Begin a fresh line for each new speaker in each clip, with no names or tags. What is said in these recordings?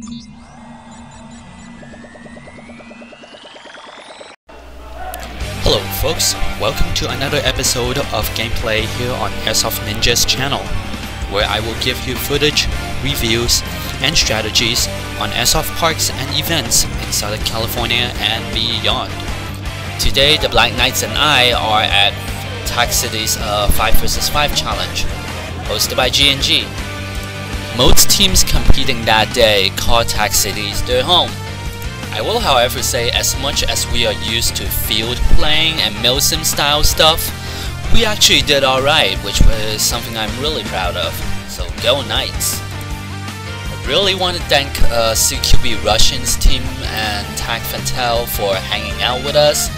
Hello folks, welcome to another episode of gameplay here on Airsoft Ninja's channel, where I will give you footage, reviews, and strategies on airsoft parks and events in Southern California and beyond. Today, the Black Knights and I are at Tac City's uh, 5 vs 5 challenge, hosted by G&G. Most teams competing that day call Tac Cities their home. I will however say as much as we are used to field playing and milsim style stuff, we actually did alright, which was something I'm really proud of. So go Knights! I really want to thank uh, CQB Russians team and Tac Fantel for hanging out with us.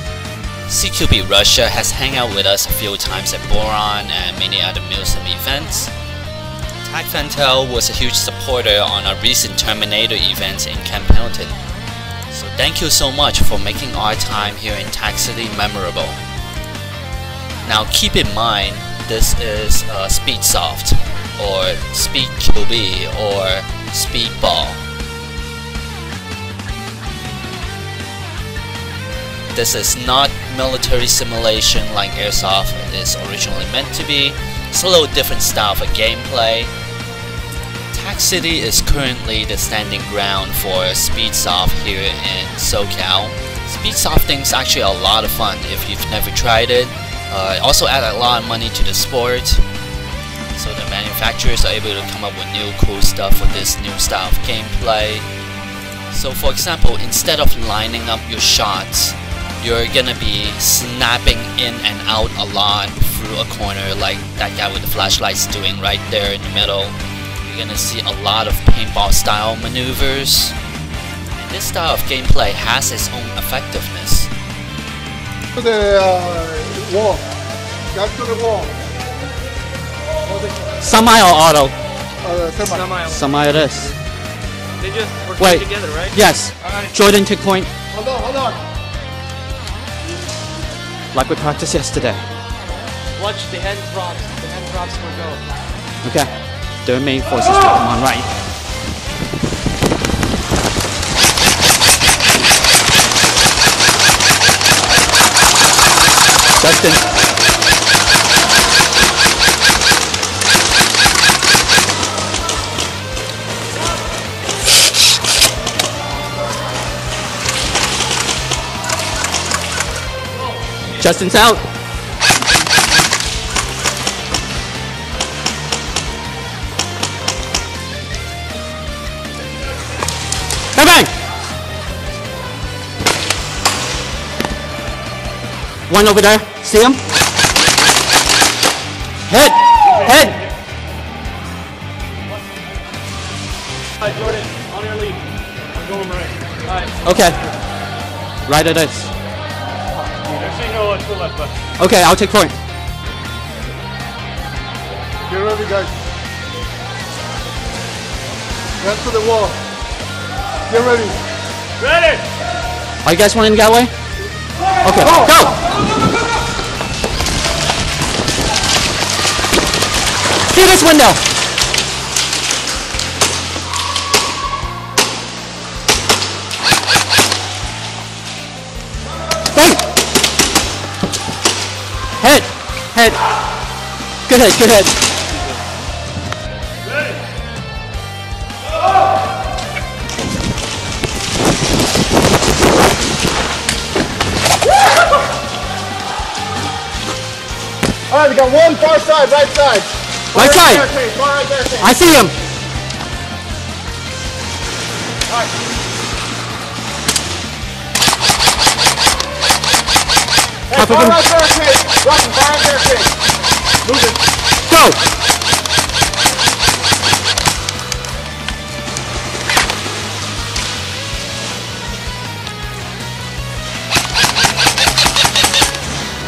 CQB Russia has hung out with us a few times at Boron and many other milsim events. Tac Fantel was a huge supporter on our recent Terminator events in Camp Pendleton. So thank you so much for making our time here in Tac City memorable. Now keep in mind, this is uh, Speedsoft, or Speed QB, or Speedball. This is not military simulation like Airsoft is originally meant to be. It's a little different style of gameplay. Tac City is currently the standing ground for Speedsoft here in SoCal. Speedsofting is actually a lot of fun if you've never tried it. Uh, it also adds a lot of money to the sport. So the manufacturers are able to come up with new cool stuff with this new style of gameplay. So for example, instead of lining up your shots, you're gonna be snapping in and out a lot through a corner like that guy with the flashlights doing right there in the middle. You're gonna see a lot of paintball style maneuvers. And this style of gameplay has its own effectiveness.
To the uh, wall. Got to the wall.
Semi or auto?
Uh, semi.
Semi.
Semi it is.
They just work
Wait.
together, right?
Yes.
Alright.
Jordan take point
Hold on, hold on.
like we practiced yesterday.
Watch the hand props. The hand props will go.
Okay. The main forces to come on right. Justin. Justin's out. One over there. See him? Head! Head!
Alright, Jordan, on your lead. I'm going right. Alright.
Okay. Right it is.
Actually, no, the left, but.
Okay, I'll take point.
Get ready, guys. Get to the wall. Get ready.
Ready!
Are you guys running that way? Okay, go! See this window! Bang! Head! Head! Good head, good head.
All right, we got one far side, right side. Far
Right side.
there, Kate. Far right there,
I see him!
Hey,
Half of
far
him.
right there, Kate. Russian, far right there, Kate. Move it.
Go!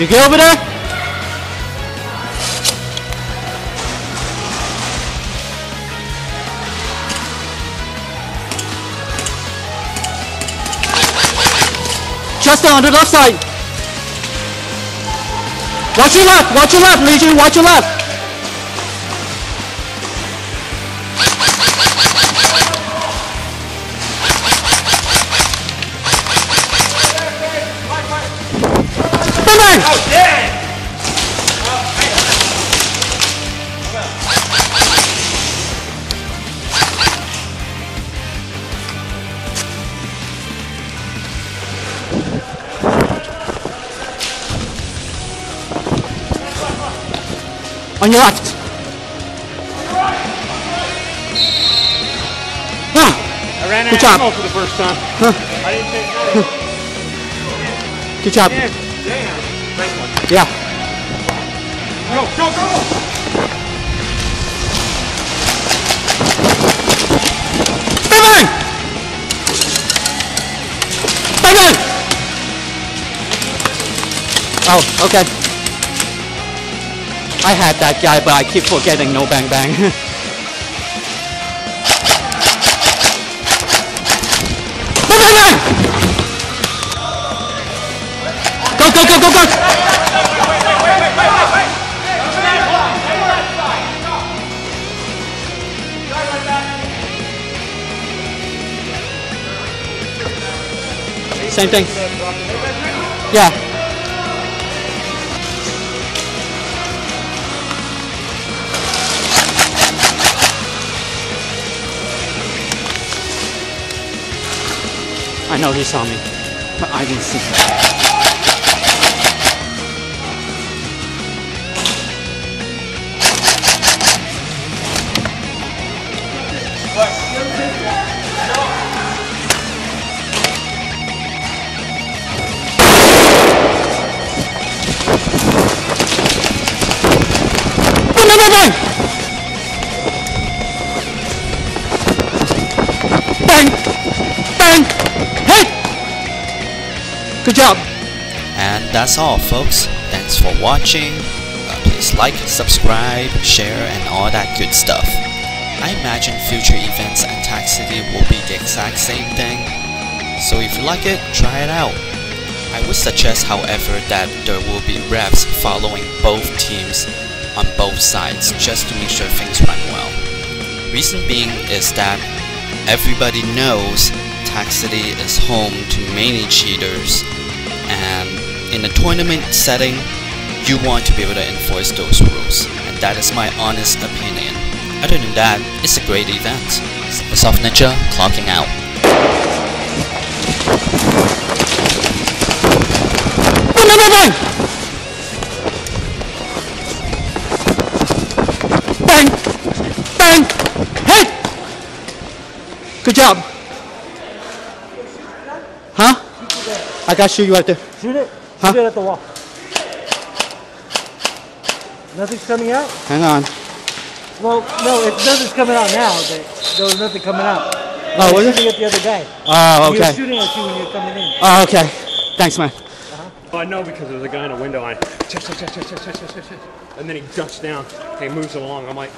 You get over there? Justin on the left side. Watch your left, watch your left, Legion, watch your left. On your left. Ah,
I ran
Good
out
job.
of for the first time. I didn't take that.
good job.
Damn. Damn. Nice one.
Yeah.
Go, go, go!
Bang bang! Bang bang! Oh, okay. I had that guy, but I keep forgetting no bang bang. bang bang bang! Go go go go go! Same thing. Yeah. I know he saw me, but I didn't see him. Bang, bang, Good job.
And that's all, folks. Thanks for watching. Uh, please like, subscribe, share, and all that good stuff. I imagine future events at Tac City will be the exact same thing. So if you like it, try it out. I would suggest, however, that there will be reps following both teams on both sides just to make sure things run well. Reason being is that everybody knows Tac City is home to many cheaters and in a tournament setting you want to be able to enforce those rules and that is my honest opinion. Other than that, it's a great event. Soft Ninja clocking out.
Bang, bang, bang, bang! Bang! Bang! Hey! Good job. I got you. You right there.
Shoot it. Shoot huh? it at the wall. Nothing's coming out?
Hang on.
Well, no, nothing's coming out now, there was nothing coming out.
Oh, was it?
shooting at the other guy.
Oh, okay.
He was shooting at you when you were coming in.
Oh, okay. Thanks, man.
Uh-huh. I know because there was a guy in a window. I, and then he ducks down. He moves along. I'm like,